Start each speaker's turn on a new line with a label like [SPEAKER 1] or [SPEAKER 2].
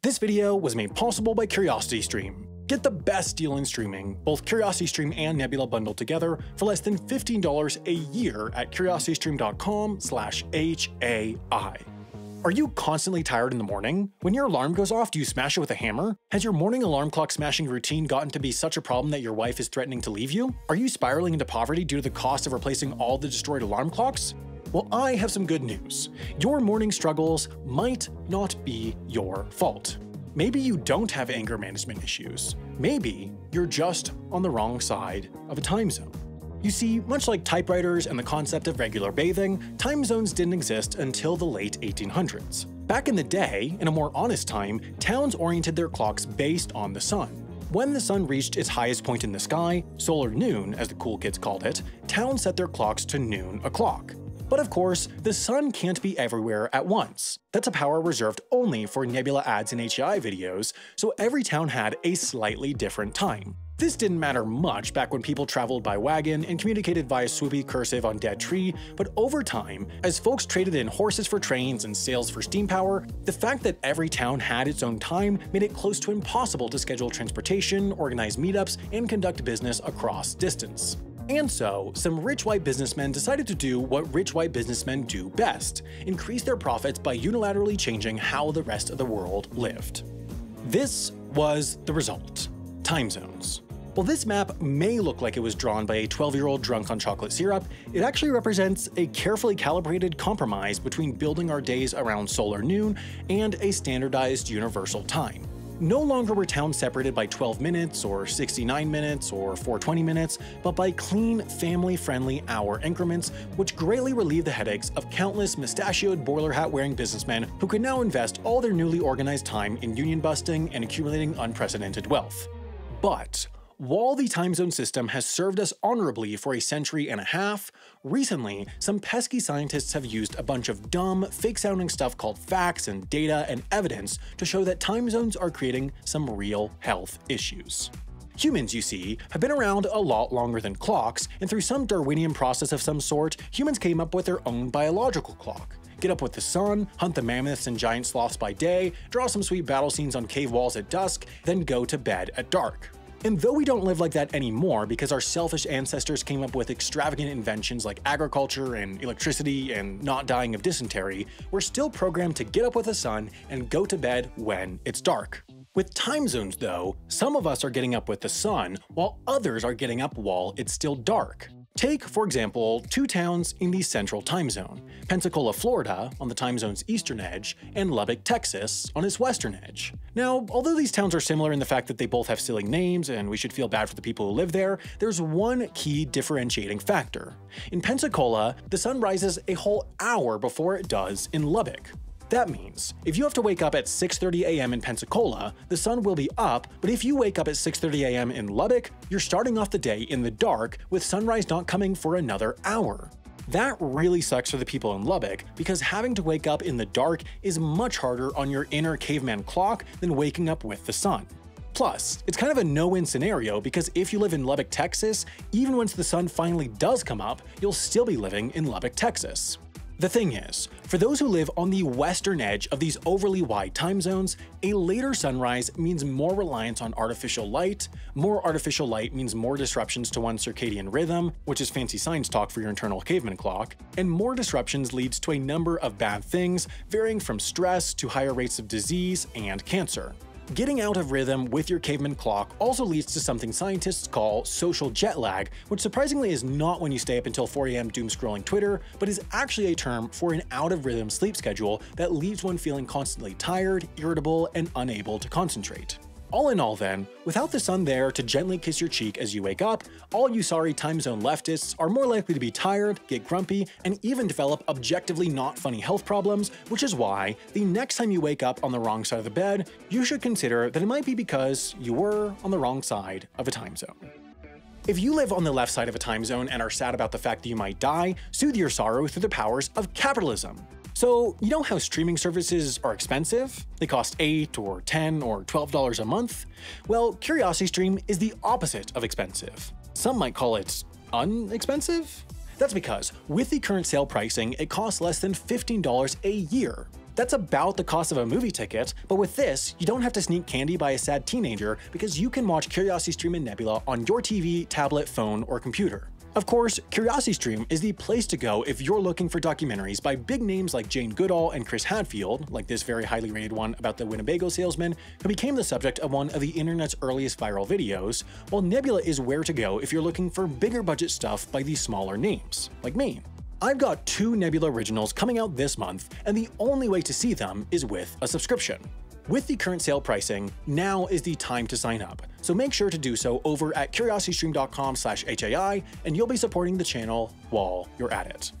[SPEAKER 1] This video was made possible by CuriosityStream. Get the best deal in streaming, both CuriosityStream and Nebula bundled together, for less than $15 a year at curiositystream.com slash HAI. Are you constantly tired in the morning? When your alarm goes off, do you smash it with a hammer? Has your morning alarm clock smashing routine gotten to be such a problem that your wife is threatening to leave you? Are you spiraling into poverty due to the cost of replacing all the destroyed alarm clocks? Well, I have some good news. Your morning struggles might not be your fault. Maybe you don't have anger management issues. Maybe you're just on the wrong side of a time zone. You see, much like typewriters and the concept of regular bathing, time zones didn't exist until the late 1800s. Back in the day, in a more honest time, towns oriented their clocks based on the sun. When the sun reached its highest point in the sky, solar noon as the cool kids called it, towns set their clocks to noon o'clock. But of course, the sun can't be everywhere at once. That's a power reserved only for Nebula ads and HAI videos, so every town had a slightly different time. This didn't matter much back when people traveled by wagon and communicated via swoopy cursive on dead tree, but over time, as folks traded in horses for trains and sails for steam power, the fact that every town had its own time made it close to impossible to schedule transportation, organize meetups, and conduct business across distance. And so, some rich white businessmen decided to do what rich white businessmen do best increase their profits by unilaterally changing how the rest of the world lived. This was the result time zones. While this map may look like it was drawn by a 12 year old drunk on chocolate syrup, it actually represents a carefully calibrated compromise between building our days around solar noon and a standardized universal time. No longer were towns separated by 12 minutes, or 69 minutes, or 420 minutes, but by clean, family friendly hour increments, which greatly relieved the headaches of countless mustachioed boiler hat wearing businessmen who could now invest all their newly organized time in union busting and accumulating unprecedented wealth. But while the time zone system has served us honorably for a century and a half, recently, some pesky scientists have used a bunch of dumb, fake sounding stuff called facts and data and evidence to show that time zones are creating some real health issues. Humans, you see, have been around a lot longer than clocks, and through some Darwinian process of some sort, humans came up with their own biological clock. Get up with the sun, hunt the mammoths and giant sloths by day, draw some sweet battle scenes on cave walls at dusk, then go to bed at dark. And though we don't live like that anymore because our selfish ancestors came up with extravagant inventions like agriculture and electricity and not dying of dysentery, we're still programmed to get up with the sun and go to bed when it's dark. With time zones though, some of us are getting up with the sun, while others are getting up while it's still dark. Take, for example, two towns in the central time zone, Pensacola, Florida on the time zone's eastern edge, and Lubbock, Texas on its western edge. Now, although these towns are similar in the fact that they both have silly names and we should feel bad for the people who live there, there's one key differentiating factor. In Pensacola, the sun rises a whole hour before it does in Lubbock. That means, if you have to wake up at 6.30 am in Pensacola, the sun will be up, but if you wake up at 6.30 am in Lubbock, you're starting off the day in the dark, with sunrise not coming for another hour. That really sucks for the people in Lubbock, because having to wake up in the dark is much harder on your inner caveman clock than waking up with the sun. Plus, it's kind of a no-win scenario because if you live in Lubbock, Texas, even once the sun finally does come up, you'll still be living in Lubbock, Texas. The thing is, for those who live on the western edge of these overly wide time zones, a later sunrise means more reliance on artificial light, more artificial light means more disruptions to one's circadian rhythm, which is fancy science talk for your internal caveman clock, and more disruptions leads to a number of bad things, varying from stress to higher rates of disease and cancer. Getting out of rhythm with your caveman clock also leads to something scientists call social jet lag, which surprisingly is not when you stay up until 4am doom scrolling Twitter, but is actually a term for an out of rhythm sleep schedule that leaves one feeling constantly tired, irritable, and unable to concentrate. All in all then, without the sun there to gently kiss your cheek as you wake up, all you sorry time zone leftists are more likely to be tired, get grumpy, and even develop objectively not funny health problems, which is why, the next time you wake up on the wrong side of the bed, you should consider that it might be because you were on the wrong side of a time zone. If you live on the left side of a time zone and are sad about the fact that you might die, soothe your sorrow through the powers of capitalism. So, you know how streaming services are expensive? They cost 8 or 10 or $12 a month? Well, CuriosityStream is the opposite of expensive. Some might call it unexpensive? That's because, with the current sale pricing, it costs less than $15 a year. That's about the cost of a movie ticket, but with this, you don't have to sneak candy by a sad teenager because you can watch CuriosityStream and Nebula on your TV, tablet, phone, or computer. Of course, CuriosityStream is the place to go if you're looking for documentaries by big names like Jane Goodall and Chris Hadfield, like this very highly rated one about the Winnebago salesman who became the subject of one of the internet's earliest viral videos, while Nebula is where to go if you're looking for bigger budget stuff by these smaller names, like me. I've got two Nebula originals coming out this month, and the only way to see them is with a subscription. With the current sale pricing, now is the time to sign up, so make sure to do so over at curiositystream.com/hai, and you'll be supporting the channel while you're at it.